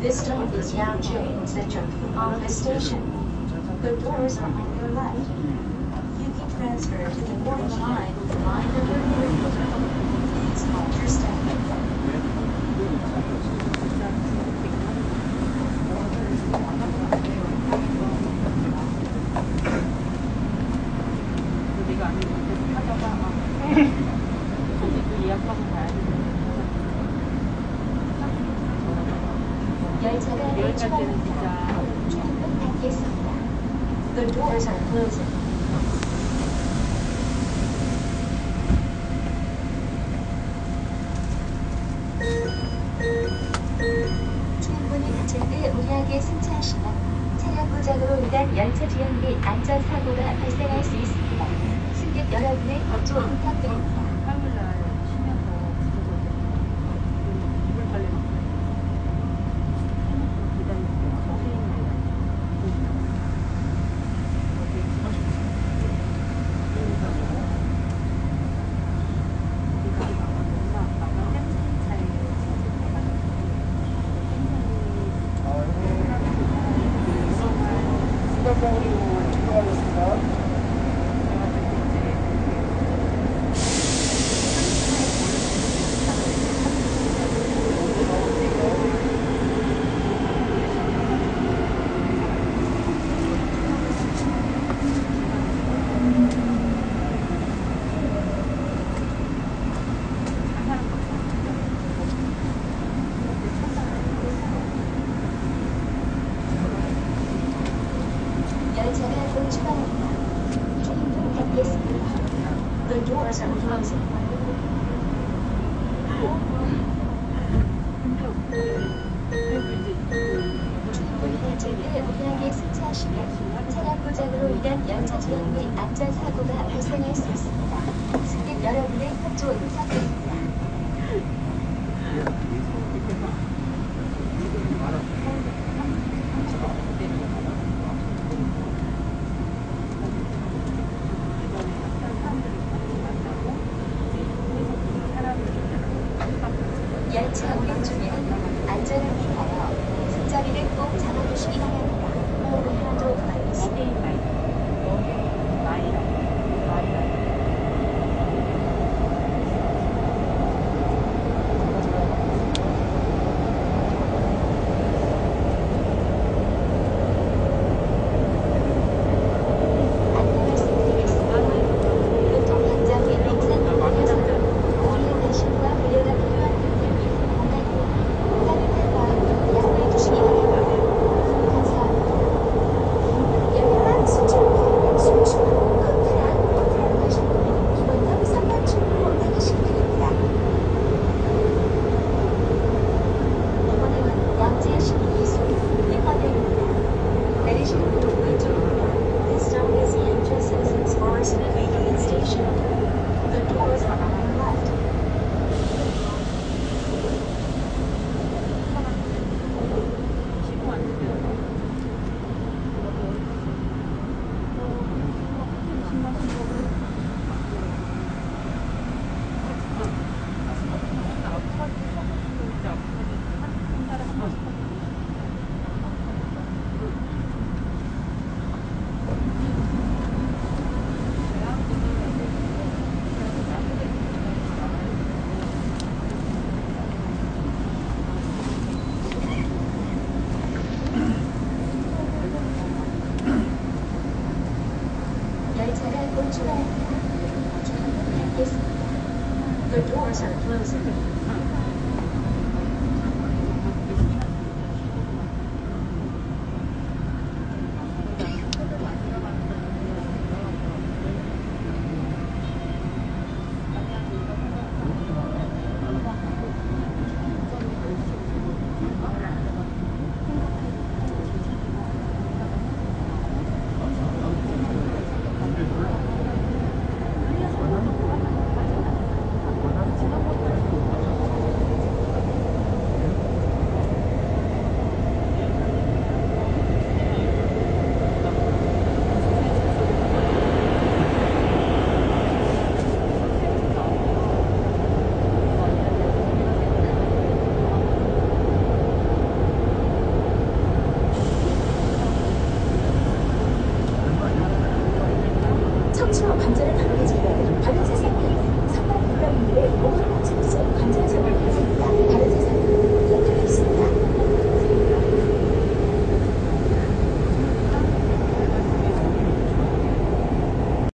This dog is now Jane Center on the station. The doors are on your left. You can transfer to the boarding line, line number three. Please hold your step. 출발합니다. 진짜 출입문 닫겠습니다. The doors are closing. 닫힐 때 무리하게 승차하시면 차량 고장으로 인한 열차 지연 및 안전사고가 발생할 수 있습니다. 승객 여러분의 협조 부탁드립니다. 화요일 날 쉬면서 붙여서 이불 빨래 기다리고 선생님들 수납장으로 출동하겠습니다. 열차가 곧 출발합니다. 출입문 닫겠습니다. 때 무리하게 승차하시면 차량 고장으로 인한 열차 지연 및 안전 사고가 발생할 수 있습니다. 승객 여러분의 협조 부탁드립니다. します。The doors are closing.